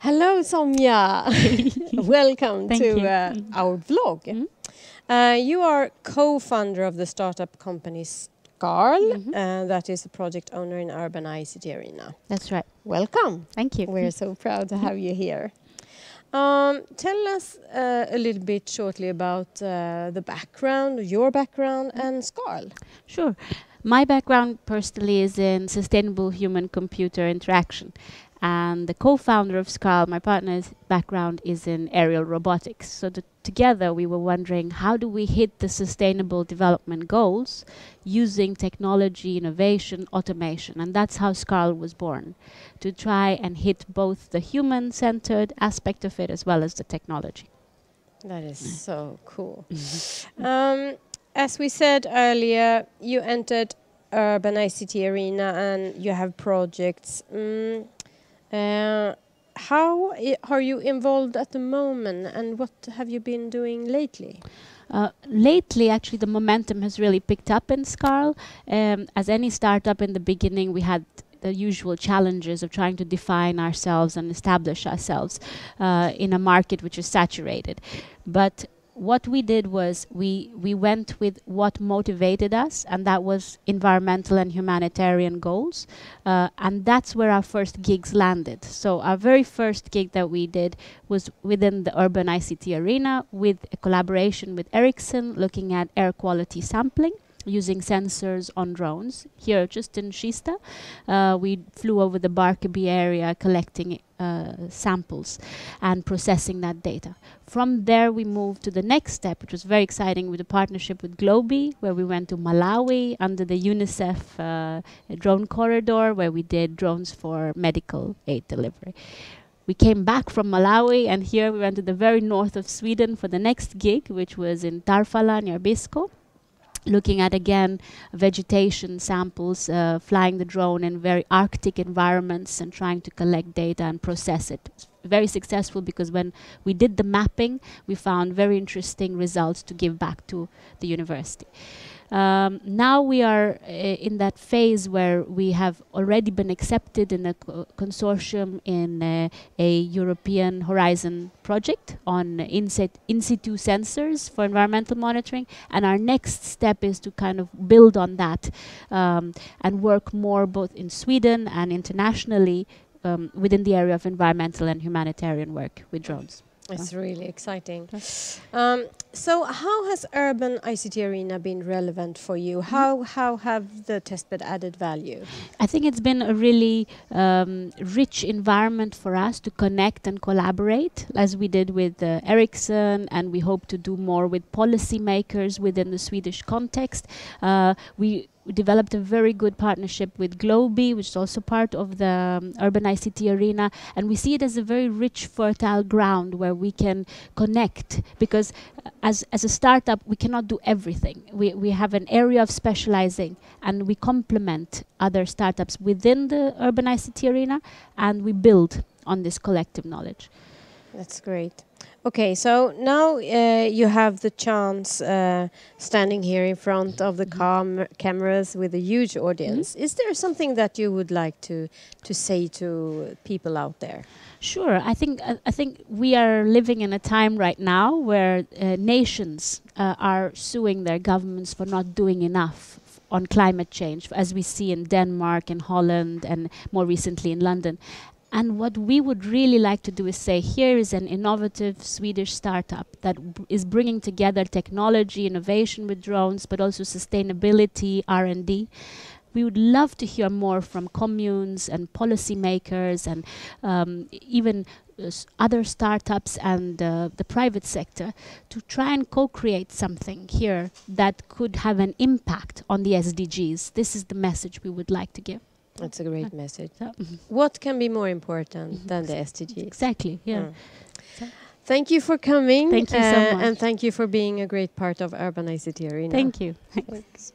Hello, Somya. Welcome Thank to uh, our vlog. Mhm. Uh, you are co-founder of the startup company Skarl, Mhm. and that is a project owner in Urban ICT Arena. That's right. Welcome. Thank you. We're so proud to have you here. Um, tell us uh, a little bit shortly about uh, the background, your background, and Skarl. Sure. My background personally is in sustainable human computer interaction. And the co founder of Skarl, my partner's background is in aerial robotics. So the, together we were wondering how do we hit the sustainable development goals using technology, innovation, automation. And that's how Skarl was born to try and hit both the human centered aspect of it as well as the technology. That is so cool. Um, as we said earlier, you entered Urban ICT Arena and you have projects. Mm, how i- are you involved at the moment and what have you been doing lately? Uh, lately, actually, the momentum has really picked up in Skarl. Um, as any startup in the beginning, we had the usual challenges of trying to define ourselves and establish ourselves uh, in a market which is saturated. But what we did was we we went with what motivated us, and that was environmental and humanitarian goals, uh, and that's where our first gigs landed. So our very first gig that we did was within the urban ICT arena with a collaboration with Ericsson, looking at air quality sampling using sensors on drones. Here, just in Kista, uh, we flew over the Barkarby area collecting uh, samples and processing that data. From there, we moved to the next step, which was very exciting with a partnership with GLOBHE, where we went to Malawi under the UNICEF uh, drone corridor, where we did drones for medical aid delivery. We came back from Malawi, and here we went to the very north of Sweden for the next gig, which was in Tarfala near Abisko looking at again vegetation samples, uh, flying the drone in very arctic environments and trying to collect data and process it. It's very successful because when we did the mapping, we found very interesting results to give back to the university. Um, now we are uh, in that phase where we have already been accepted in a co- consortium in uh, a European Horizon project on in, in situ sensors for environmental monitoring. And our next step is to kind of build on that um, and work more both in Sweden and internationally um, within the area of environmental and humanitarian work with drones. It's really exciting. Um, so, how has Urban ICT Arena been relevant for you? How how have the testbed added value? I think it's been a really um, rich environment for us to connect and collaborate, as we did with uh, Ericsson, and we hope to do more with policymakers within the Swedish context. Uh, we we developed a very good partnership with GLOBHE, which is also part of the um, urban ICT arena, and we see it as a very rich, fertile ground where we can connect. Because uh, as as a startup, we cannot do everything. We we have an area of specializing, and we complement other startups within the urban ICT arena, and we build on this collective knowledge. That's great. Okay, so now uh, you have the chance uh, standing here in front of the cam cameras with a huge audience. Is there something that you would like to to say to people out there? Sure, I think uh, I think we are living in a time right now where uh, nations uh, are suing their governments for not doing enough on climate change, as we see in Denmark and Holland, and more recently in London. And what we would really like to do is say here is an innovative Swedish startup that is bringing together technology, innovation with drones, but also sustainability, R&D. We would love to hear more from communes and policymakers and um, even uh, other startups and uh, the private sector to try and co-create something here that could have an impact on the SDGs. This is the message we would like to give. That's a great message. So. What can be more important than the SDGs? Exactly. Yeah. Mm. Thank you for coming. Thank you so uh, much. And thank you for being a great part of Urban ICT Arena. Thank you. Thanks.